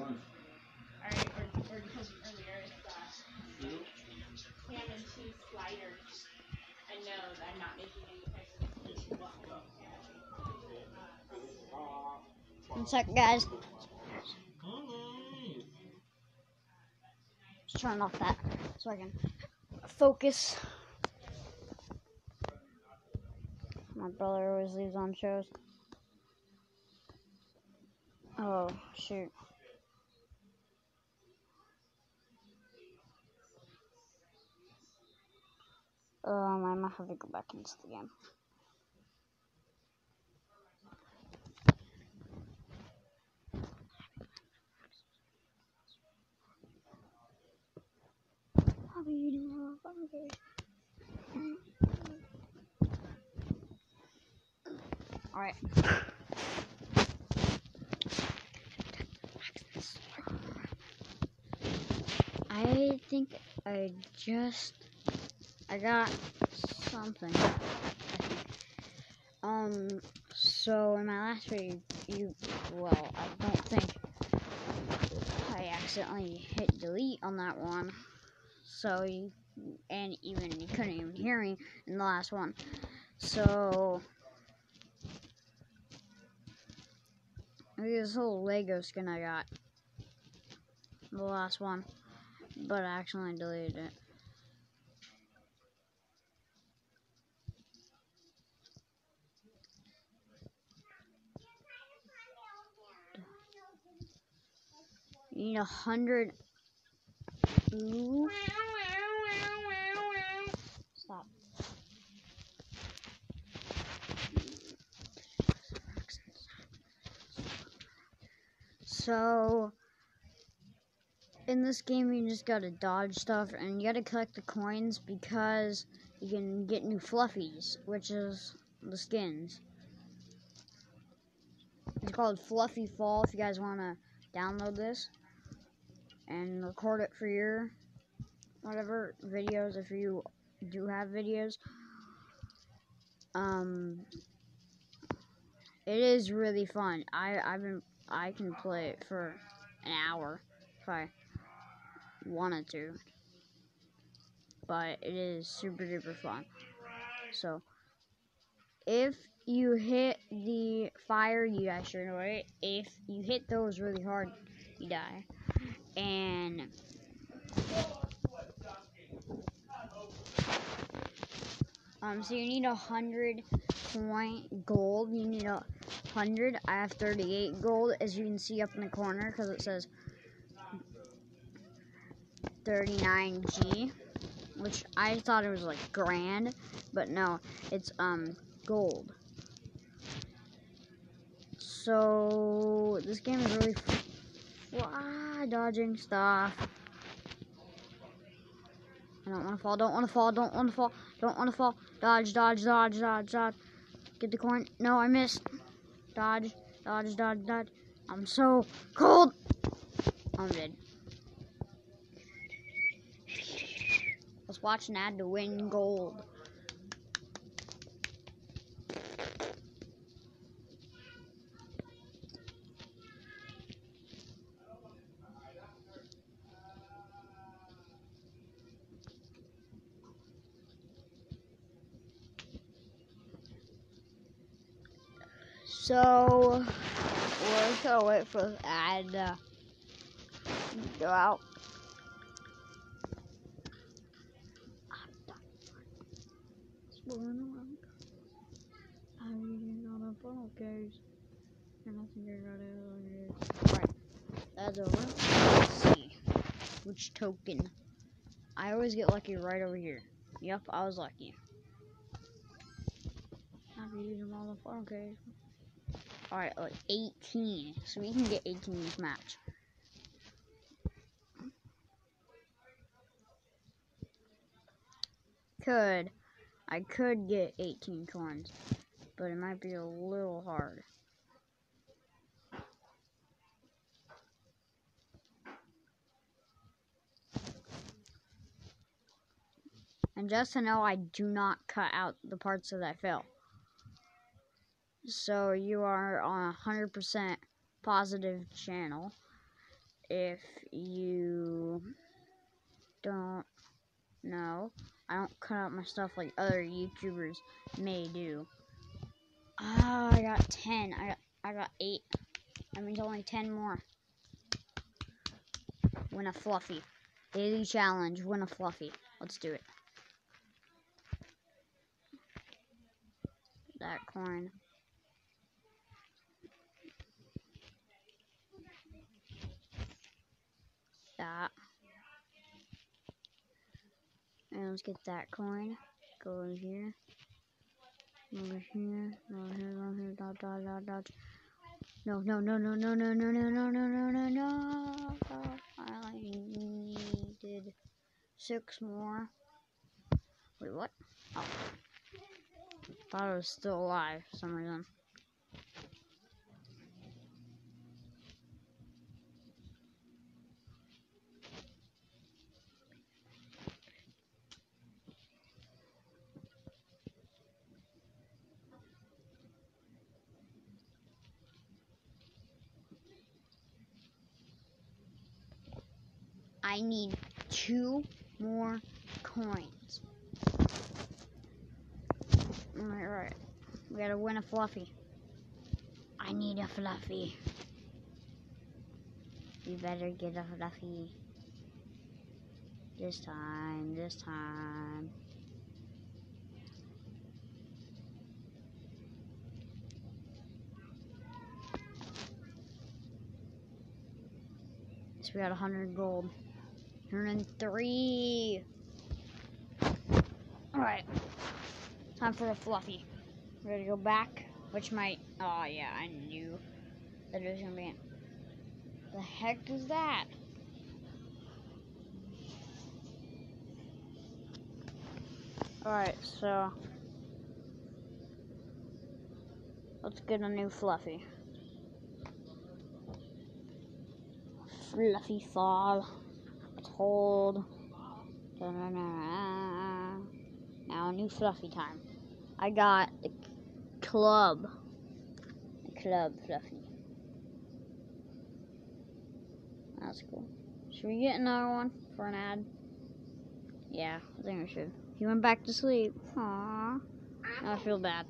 Alright, or, or you told earlier, it's ham and cheese sliders. I know that I'm not making any well. One sec, guys. Just turn off that so I can focus. My brother always leaves on shows. Oh, shoot. Um, I might have to go back into the game. How are you doing? Alright. I think I just I got something. Um. So in my last video, you well, I don't think I accidentally hit delete on that one. So you and even you couldn't even hear me in the last one. So this whole Lego skin I got the last one, but I accidentally deleted it. Need a hundred. Stop. So, in this game, you just gotta dodge stuff and you gotta collect the coins because you can get new fluffies, which is the skins. It's called Fluffy Fall if you guys wanna download this and record it for your whatever videos if you do have videos. Um, it is really fun. I I've been I can play it for an hour if I wanted to, but it is super duper fun. So if you hit the fire, you sure know it. If you hit those really hard, you die. And um, so you need a hundred point gold. You need a hundred. I have thirty-eight gold, as you can see up in the corner, because it says thirty-nine G, which I thought it was like grand, but no, it's um gold. So this game is really fly dodging stuff. I don't want to fall, don't want to fall, don't want to fall, don't want to fall. Dodge, dodge, dodge, dodge, dodge. Get the coin. No, I missed. Dodge, dodge, dodge, dodge. I'm so cold. I'm dead. Let's watch an ad to win gold. So we're gonna wait for the ad to go out. Right, that's over. Let's see which token. I always get lucky right over here. Yep, I was lucky. Happy using all the phone case. Alright, like 18. So we can get 18 in this match. Could. I could get 18 coins. But it might be a little hard. And just to know, I do not cut out the parts that I fill. So you are on a 100% positive channel. if you don't know, I don't cut out my stuff like other YouTubers may do. Ah, I got 10. I got, I got 8. That means only 10 more. Win a fluffy. Daily challenge, win a fluffy. Let's do it. That coin. That. And let's get that coin. Go over here. Over here. Over here. Over here. Dot dot dot dot. No, no, no, no, no, no, no, no, no, no, no, no, no. I needed six more. Wait, what? Oh. Thought it was still alive for some reason. I need two more coins. Alright, right. We gotta win a fluffy. I need a fluffy. You better get a fluffy. This time, this time. So we got a hundred gold. 103. Alright. Time for a fluffy. Ready to go back? Which might. Oh, yeah, I knew that it was gonna be. in. The heck is that? Alright, so. Let's get a new fluffy. Fluffy fall. Hold. Now, new fluffy time. I got the club. The club fluffy. That's cool. Should we get another one for an ad? Yeah, I think we should. He went back to sleep. Aww. I feel bad.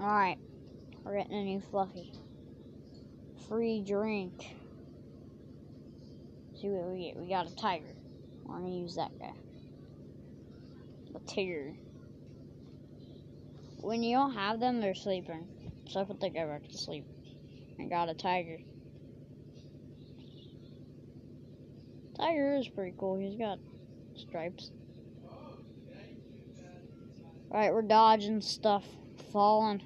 Alright. We're getting a new fluffy. Free drink. See what we get. We got a tiger. Gonna use that guy. A tiger. When you don't have them, they're sleeping. So I put the guy back to sleep. I got a tiger. Tiger is pretty cool. He's got stripes. Alright, we're dodging stuff. Falling.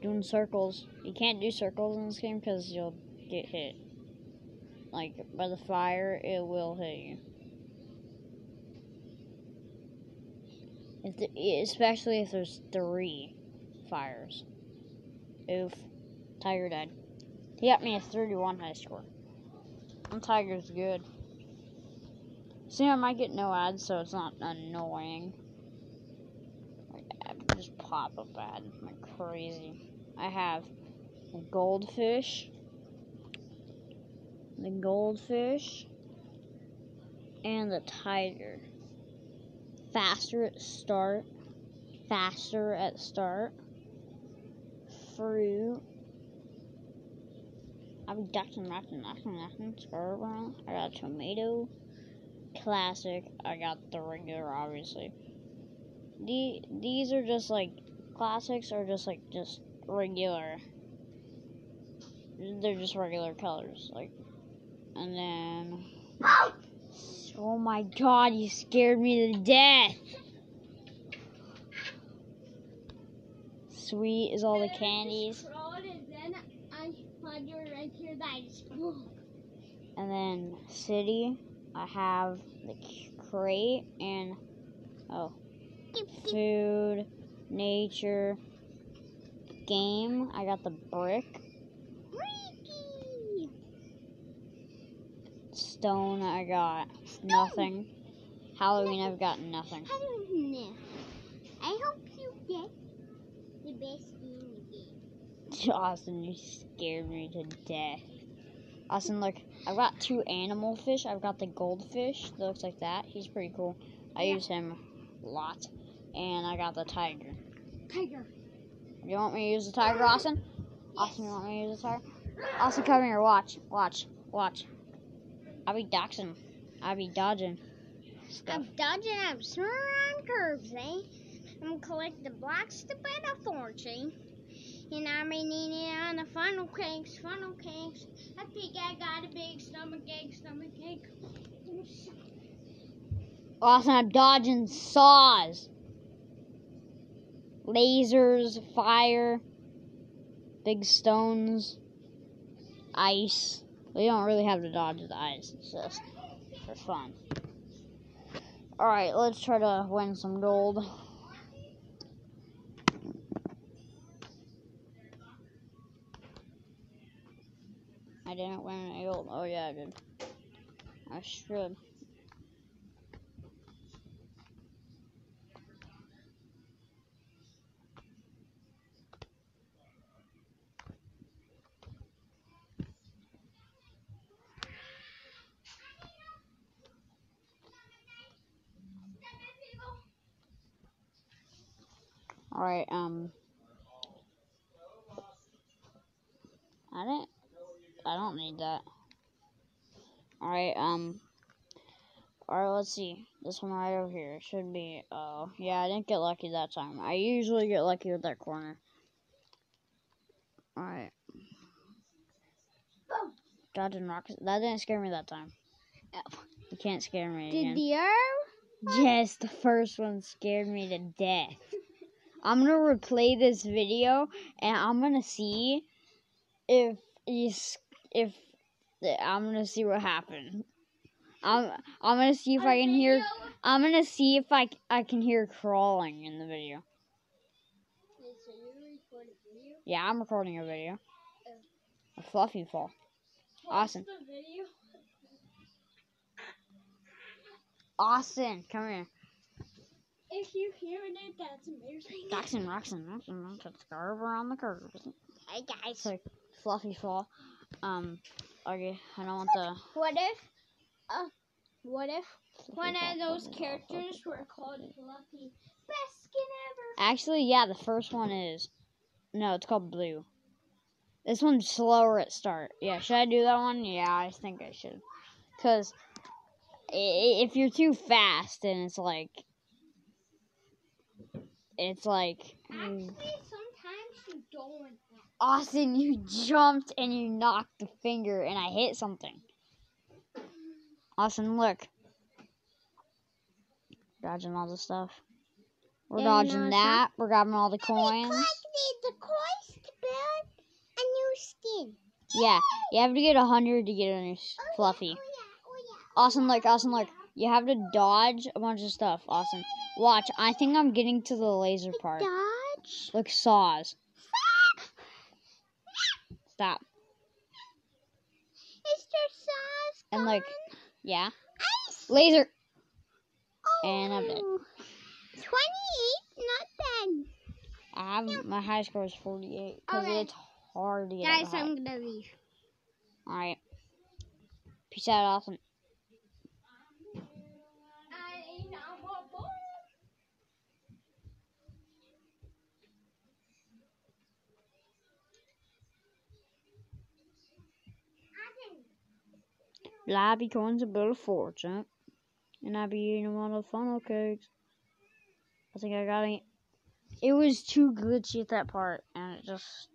Doing circles. You can't do circles in this game because you'll get hit. Like, by the fire, it will hit you. If the, especially if there's three fires. Oof. Tiger died. He got me a 31 high score. And Tiger's good. See, I might get no ads, so it's not annoying. Like, I just pop up ad like crazy. I have a goldfish, the goldfish, and the tiger. Faster at start, faster at start, fruit. I've got some nothing, nothing, nothing. I got tomato. Classic. I got the regular, obviously. The these are just like classics, are just like just regular. They're just regular colors, like, and then. Oh my god, you scared me to death! Sweet is all the candies. And then city, I have the crate and oh, food, nature, game, I got the brick. Freaky. Stone, I got nothing. Halloween, I've got nothing. Know. I hope you get the best in the game. Austin, you scared me to death. Austin, look, I've got two animal fish. I've got the goldfish that looks like that. He's pretty cool. I Yeah. use him a lot. And I got the tiger. Tiger. You want me to use the tiger, Austin? Austin, you want me to use the tiger? Austin, come here. Watch, watch, watch. I'll be doxing. I'll be dodging. Stuff. I'm dodging, I'm swimming around curves, eh? I'm gonna collect the blocks to of thorns, eh? And I'm eating it on the funnel cakes, funnel cakes. I think I got a big stomach ache, stomach ache. Austin, I'm dodging saws, lasers, fire, big stones, ice. We don't really have to dodge the ice. It's just for fun. All right, let's try to win some gold. I didn't win any gold. Oh yeah, I did. I should. All right. Um. I didn't. I don't need that. All right. Um. All right. Let's see. This one right over here should be. Oh, yeah. I didn't get lucky that time. I usually get lucky with that corner. All right. Dodging rocks. That didn't scare me that time. You can't scare me again. Did the arrow? Yes, the first one scared me to death. I'm gonna replay this video and I'm gonna see if if I'm gonna see what happened. I'm I'm gonna see if I can hear. I'm gonna see if I I can hear crawling in the video. So record a video? Yeah, I'm recording a video. A fluffy fall. Awesome. Austin, come here. If you hear it, that's amazing. Dachshund, Roxon, Roxon, let's go around the curve. Hey guys. Like fluffy fall. Um, okay, I don't want the. What if, uh, what if one of those characters were called Fluffy? Best skin ever. Actually, yeah, the first one is. No, it's called Blue. This one's slower at start. Yeah, should I do that one? Yeah, I think I should. Because if you're too fast, then it's like. It's like. mm, Actually, sometimes you don't. Austin, you jumped and you knocked the finger, and I hit something. Austin, look. Dodging all the stuff. We're And dodging that. We're grabbing all the coins. the coins to build a new skin. Yeah, you have to get a hundred to get a new s- fluffy. Oh yeah, oh yeah. Austin, look, Austin, look. You have to dodge a bunch of stuff. Awesome. watch. I think I'm getting to the laser part. Dodge. Look, saws. Stop. Mr. Sauce. And like, yeah, Ice. laser. Oh, and I'm dead. 28, not bad. I have my high score is 48 because Okay. it's hard to get. Guys. I'm gonna leave. All right. Peace out, Austin. Blobby coins a build a fortune. And I be eating one of the funnel cakes. I think I got it. It was too glitchy at that part, and it just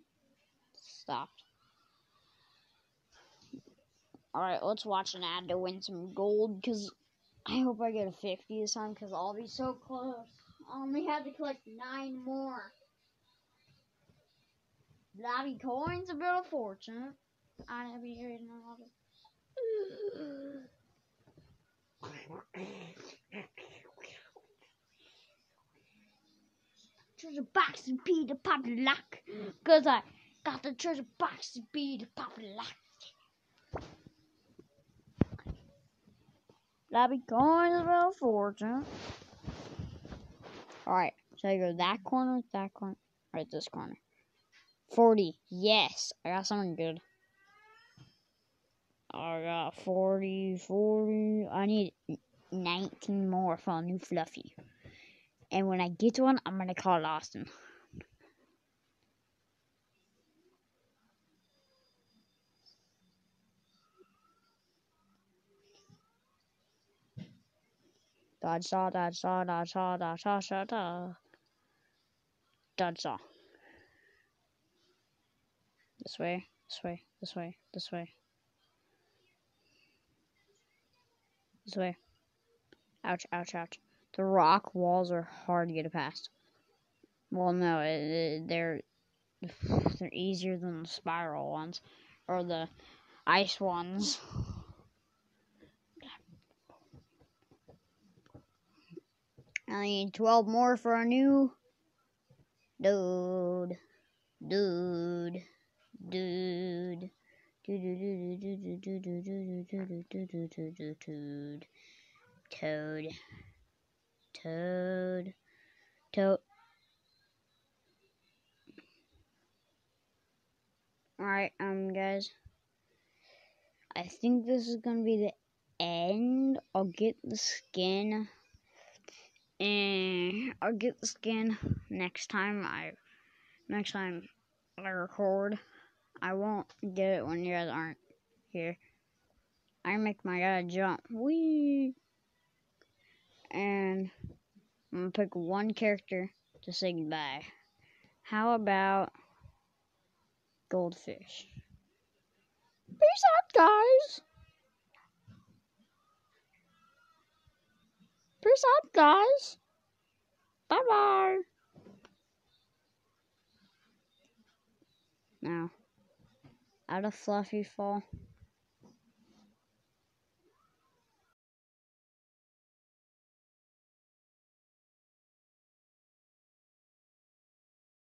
stopped. Alright, let's watch an ad to win some gold, because I hope I get a 50 this time, because I'll be so close. I only have to collect 9 more. Blobby coins eh. a build a fortune. I be eating all the treasure box and Peter lock. Cause I got the treasure box and Peter lock. That'd be coins of a fortune. Alright, so I go that corner, that corner, right this corner. 40. Yes, I got something good. I got 40, 40. I need 19 more for a new fluffy. And when I get one, I'm going to call Austin. Dodge saw, dodge saw, dodge saw, dodge saw, dodge saw. Dodge saw. This way, this way, this way, this way. This way. Ouch, ouch, ouch. The rock walls are hard to get past. Well, no, they're they're easier than the spiral ones or the ice ones. I need 12 more for a new dude. Dude. Dude. Toad. Toad. Toad. Toad. Alright, um, guys. I think this is gonna be the end. I'll get the skin. And I'll get the skin next time I next time I record. I won't get it when you guys aren't here. I make my guy jump. Wee and I'm gonna pick one character to say goodbye. How about goldfish? Peace out, guys. Peace out, guys. Bye bye. Now, out of Fluffy Fall.